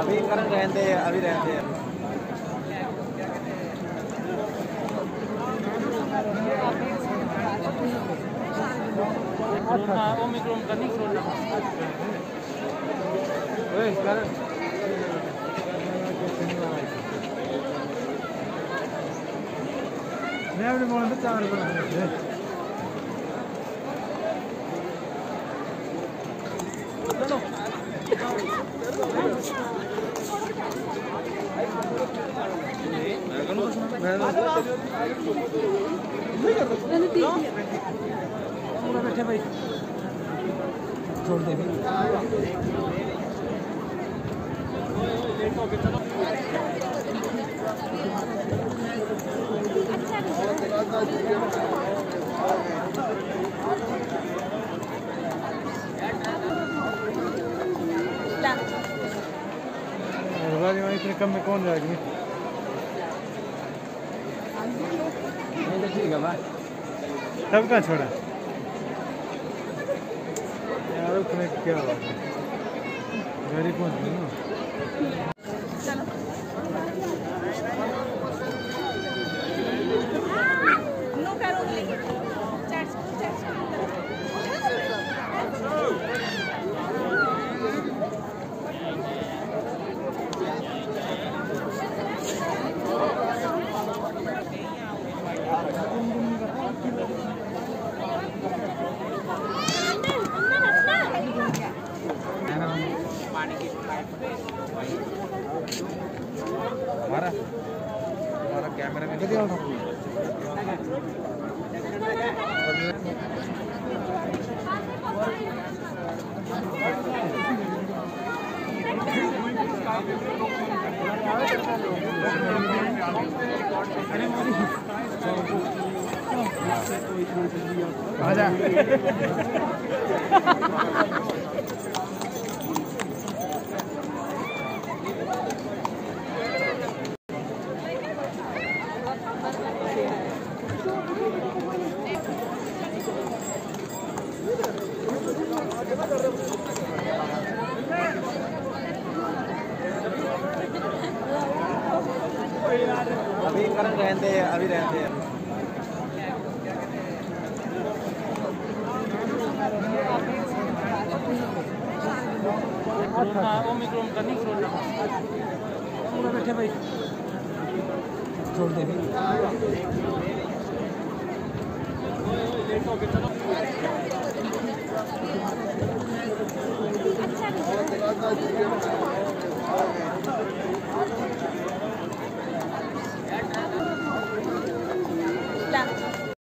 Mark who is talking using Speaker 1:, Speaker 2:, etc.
Speaker 1: अभी करण रहते हैं, अभी रहते हैं।
Speaker 2: ओमिक्रोन का
Speaker 1: करण।
Speaker 3: मैं अपने मोहन पे चावल बना पूरा बैठे भाई छोड़ दे कम में कौन जाएगी तब कहाँ छोड़ा? यार क्या बात है?
Speaker 1: हमारा हमारा कैमरा में
Speaker 3: होना आजा
Speaker 1: अभी करण रहते हैं अभी रहते हैं।
Speaker 3: बैठे भाई छोड़ दे